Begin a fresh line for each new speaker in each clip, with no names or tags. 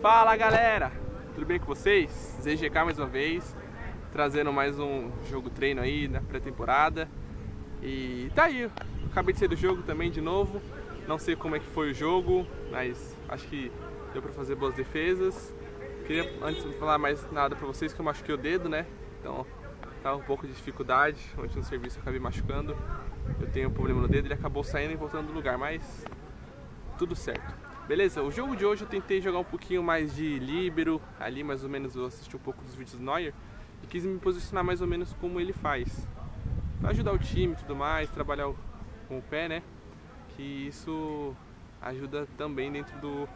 Fala galera, tudo bem com vocês? ZGK mais uma vez, trazendo mais um jogo treino aí na pré-temporada. E tá aí, acabei de sair do jogo também de novo. Não sei como é que foi o jogo, mas acho que deu pra fazer boas defesas. Queria antes de falar mais nada pra vocês que eu machuquei o dedo, né? Então tava um pouco de dificuldade, ontem no serviço eu acabei machucando. Eu tenho um problema no dedo, ele acabou saindo e voltando do lugar, mas tudo certo Beleza, o jogo de hoje eu tentei jogar um pouquinho mais de líbero, ali mais ou menos eu assisti um pouco dos vídeos do Neuer e quis me posicionar mais ou menos como ele faz. Pra ajudar o time e tudo mais, trabalhar com o pé, né? Que isso ajuda também dentro do,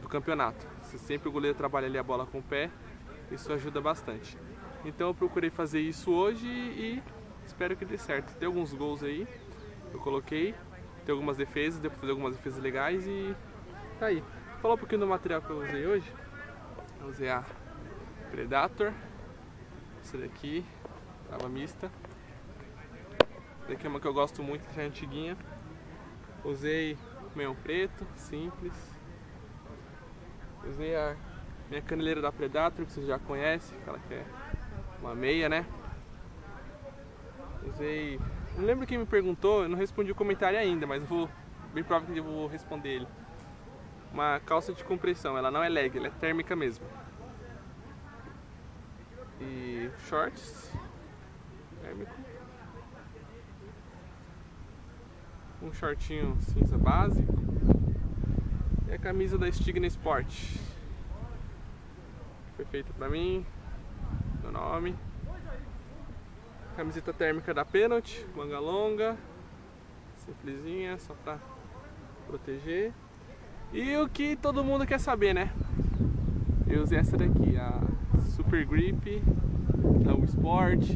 do campeonato. Se sempre o goleiro trabalha ali a bola com o pé, isso ajuda bastante. Então eu procurei fazer isso hoje e espero que dê certo. Tem alguns gols aí, eu coloquei, tem algumas defesas, deu pra fazer algumas defesas legais e tá aí. Vou falar um pouquinho do material que eu usei hoje. Eu usei a Predator, essa daqui, trava mista. Essa daqui é uma que eu gosto muito, já é antiguinha. Usei meião preto, simples. Usei a minha caneleira da Predator, que vocês já conhecem, aquela que é uma meia, né? Usei. Não lembro quem me perguntou, eu não respondi o comentário ainda, mas vou. Bem provável que eu vou responder ele uma calça de compressão, ela não é leg, ela é térmica mesmo. E shorts térmico. Um shortinho cinza básico. E a camisa da Stigna Sport. Foi feita pra mim. Meu nome. Camiseta térmica da Penalty, manga longa. Simplesinha, só pra proteger. E o que todo mundo quer saber, né? Eu usei essa daqui, a Super Grip da U Sport.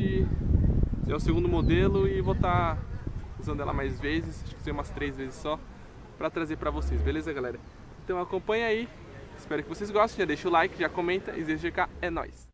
É o segundo modelo e vou estar tá usando ela mais vezes, acho que usei umas três vezes só, para trazer para vocês, beleza, galera? Então acompanha aí, espero que vocês gostem, já deixa o like, já comenta e ZGK é nóis!